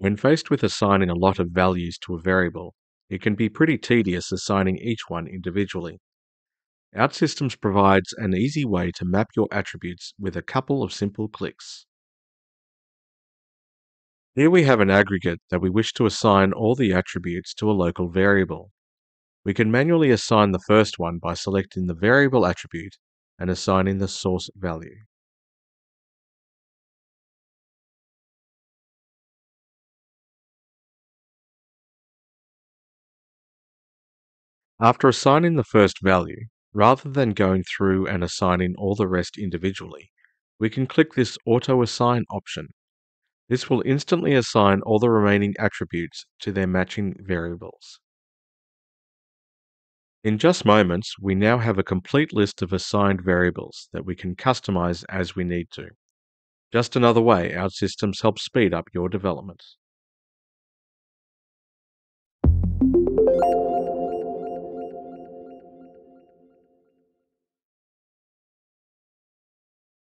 When faced with assigning a lot of values to a variable, it can be pretty tedious assigning each one individually. OutSystems provides an easy way to map your attributes with a couple of simple clicks. Here we have an aggregate that we wish to assign all the attributes to a local variable. We can manually assign the first one by selecting the variable attribute and assigning the source value. After assigning the first value, rather than going through and assigning all the rest individually, we can click this Auto Assign option. This will instantly assign all the remaining attributes to their matching variables. In just moments, we now have a complete list of assigned variables that we can customize as we need to. Just another way OutSystems help speed up your development.